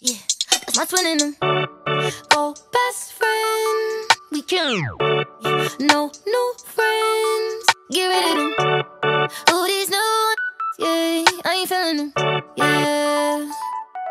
Yeah, that's my twin in them. Oh, best friend, we kill 'em. Yeah, no new friends, get rid of them. Who these new ones? Yeah, I ain't feeling them.